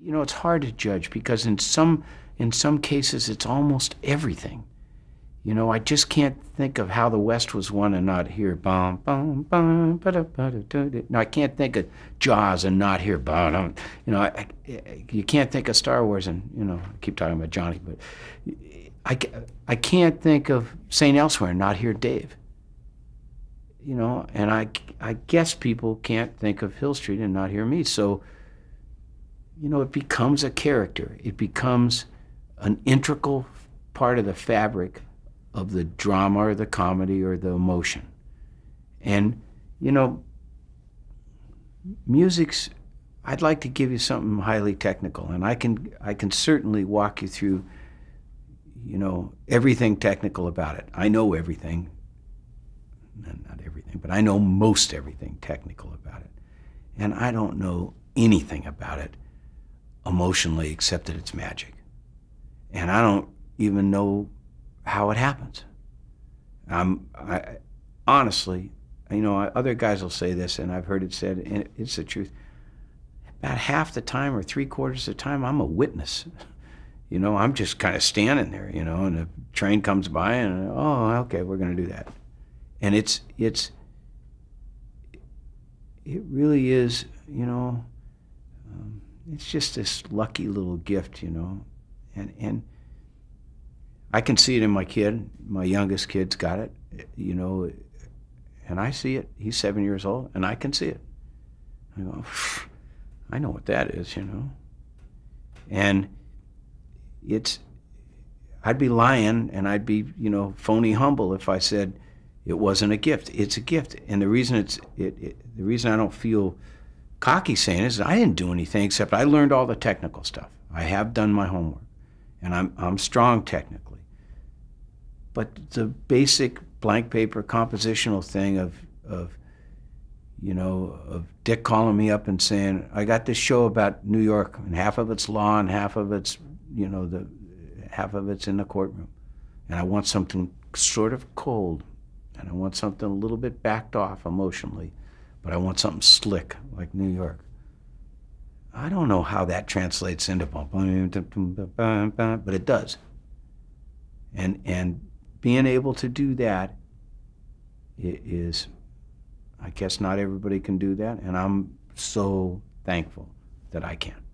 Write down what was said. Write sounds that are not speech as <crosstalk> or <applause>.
You know, it's hard to judge because in some in some cases it's almost everything. You know, I just can't think of how the West was won and not hear bum bum bum ba da ba da No, I can't think of Jaws and not hear bum. You know, I, I, you can't think of Star Wars and you know I keep talking about Johnny, but I, I can't think of Saint Elsewhere and not hear Dave. You know, and I I guess people can't think of Hill Street and not hear me. So you know, it becomes a character. It becomes an integral part of the fabric of the drama or the comedy or the emotion. And, you know, music's, I'd like to give you something highly technical, and I can, I can certainly walk you through, you know, everything technical about it. I know everything, not everything, but I know most everything technical about it. And I don't know anything about it emotionally accepted it's magic. And I don't even know how it happens. I'm, I, honestly, you know, other guys will say this, and I've heard it said, and it's the truth. About half the time or three quarters of the time, I'm a witness. <laughs> You know, I'm just kind of standing there, you know, and a train comes by, and oh, okay, we're going to do that. And it's, it's, it really is, you know, it's just this lucky little gift, you know, and and I can see it in my kid. My youngest kid's got it, you know, and I see it. He's seven years old, and I can see it. I go, I know what that is, you know, and it's. I'd be lying, and I'd be, you know, phony humble if I said it wasn't a gift. It's a gift, and the reason it's it, it the reason I don't feel cocky saying is I didn't do anything except I learned all the technical stuff. I have done my homework, and I'm, I'm strong technically. But the basic blank paper compositional thing of, of, you know, of Dick calling me up and saying, I got this show about New York, and half of it's law and half of it's, you know, the half of it's in the courtroom. And I want something sort of cold, and I want something a little bit backed off emotionally but I want something slick like New York. I don't know how that translates into but it does. And and being able to do that is I guess not everybody can do that and I'm so thankful that I can.